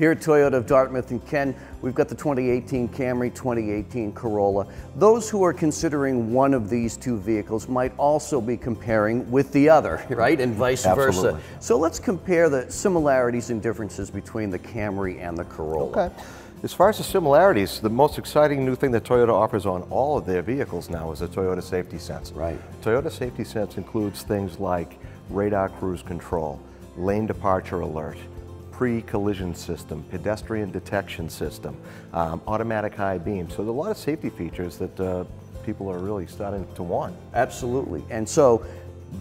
Here at Toyota of Dartmouth and Ken, we've got the 2018 Camry, 2018 Corolla. Those who are considering one of these two vehicles might also be comparing with the other, right? And vice Absolutely. versa. So let's compare the similarities and differences between the Camry and the Corolla. Okay. As far as the similarities, the most exciting new thing that Toyota offers on all of their vehicles now is the Toyota Safety Sense. Right. Toyota Safety Sense includes things like radar cruise control, lane departure alert, pre-collision system, pedestrian detection system, um, automatic high beam. So there's a lot of safety features that uh, people are really starting to want. Absolutely. And so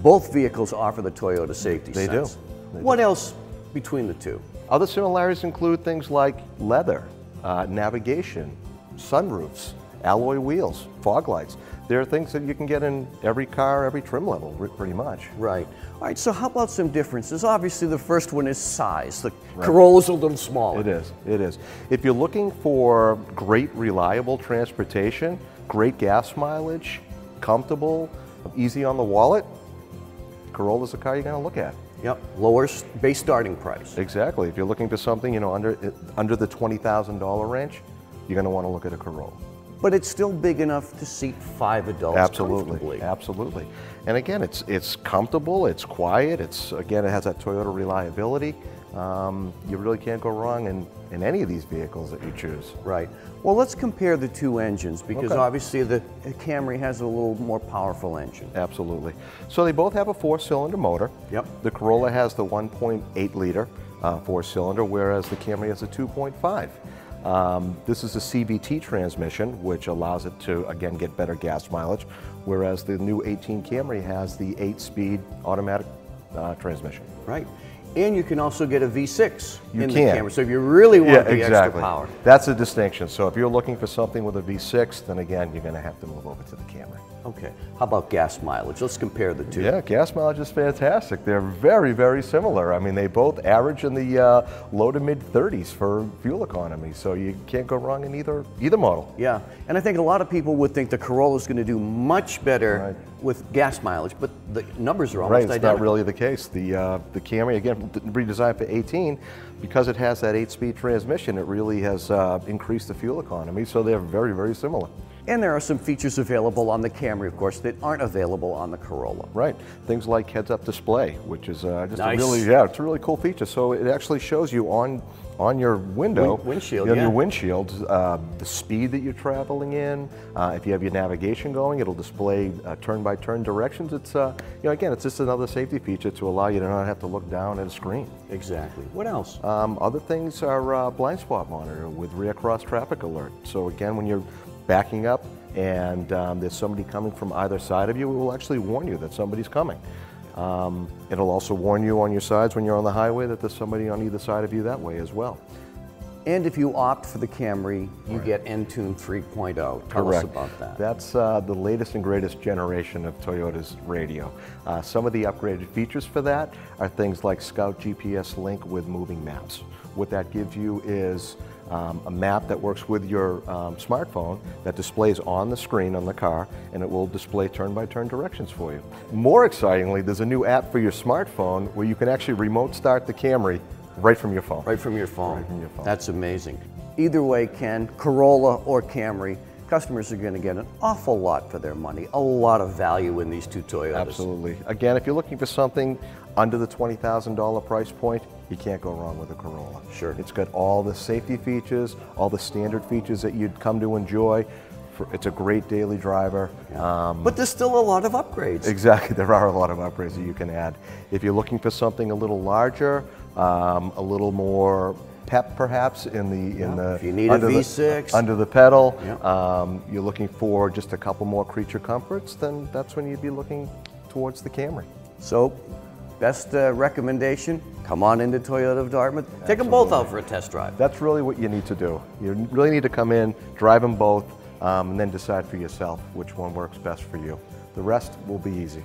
both vehicles offer the Toyota safety They sense. do. They what else between the two? Other similarities include things like leather, uh, navigation, sunroofs, alloy wheels, fog lights. There are things that you can get in every car, every trim level, pretty much. Right. All right, so how about some differences? Obviously, the first one is size. The Corolla's a little smaller. It is, it is. If you're looking for great, reliable transportation, great gas mileage, comfortable, easy on the wallet, Corolla's the car you're going to look at. Yep, lower base starting price. Exactly. If you're looking for something, you know, under eh, under the twenty thousand dollar range, you're going to want to look at a Corolla. But it's still big enough to seat five adults Absolutely, comfortably. absolutely. And again, it's it's comfortable, it's quiet, it's again it has that Toyota reliability. Um, you really can't go wrong in, in any of these vehicles that you choose. Right. Well, let's compare the two engines because Okay. obviously the Camry has a little more powerful engine. Absolutely. So they both have a four-cylinder motor. Yep. The Corolla has the 1.8 liter uh, four-cylinder, whereas the Camry has a 2.5. Um, this is a CVT transmission, which allows it to again get better gas mileage, whereas the new 18 Camry has the eight-speed automatic uh, transmission. Right. And you can also get a V6 You in can. the Camry. So if you really want the exactly. extra power. That's a distinction. So if you're looking for something with a V6, then again, you're going to have to move over to the Camry. Okay. How about gas mileage? Let's compare the two. Yeah, gas mileage is fantastic. They're very, very similar. I mean, they both average in the uh, low to mid 30s for fuel economy, so you can't go wrong in either either model. Yeah, and I think a lot of people would think the Corolla is going to do much better Right. with gas mileage, but the numbers are Right, almost it's identical. not really the case. The uh, the Camry again redesigned for 18 because it has that eight-speed transmission. It really has uh, increased the fuel economy, so they're very, very similar. And there are some features available on the Camry, of course, that aren't available on the Corolla. Right. Things like heads-up display, which is uh, just Nice. a really yeah, it's a really cool feature. So it actually shows you on on your window, Win- windshield, on yeah. your windshield, uh, the speed that you're traveling in. Uh, if you have your navigation going, it'll display uh, turn-by-turn directions. It's uh, you know again, it's just another safety feature to allow you to not have to look down at a screen. Exactly. What else? Um, other things are uh, blind spot monitor with rear cross traffic alert. So again, when you're backing up and um, there's somebody coming from either side of you, it will actually warn you that somebody's coming. Um, it'll also warn you on your sides when you're on the highway that there's somebody on either side of you that way as well. and if you opt for the Camry, you get Entune 3.0. Tell us about that. That's uh, the latest and greatest generation of Toyota's radio. Uh, some of the upgraded features for that are things like Scout GPS Link with moving maps. What that gives you is um, a map that works with your um, smartphone that displays on the screen on the car and it will display turn-by-turn directions for you. More excitingly, there's a new app for your smartphone where you can actually remote start the Camry right from your phone. Right from your phone. Right from your phone. That's amazing. Either way, Ken, Corolla or Camry, customers are going to get an awful lot for their money, a lot of value in these two Toyotas. Absolutely. Again, if you're looking for something under the $20,000 price point, you can't go wrong with a Corolla. Sure. It's got all the safety features, all the standard features that you'd come to enjoy. It's a great daily driver. Um, But there's still a lot of upgrades. exactly, there are a lot of upgrades that you can add. If you're looking for something a little larger, um, a little more pep perhaps in the in the if you need a under the- V6. under the pedal, Yeah. um, you're looking for just a couple more creature comforts, then that's when you'd be looking towards the Camry. So, best uh, recommendation, come on into Toyota of Dartmouth. Take them both out for a test drive. That's really what you need to do. You really need to come in, drive them both, um, and then decide for yourself which one works best for you. The rest will be easy.